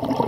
you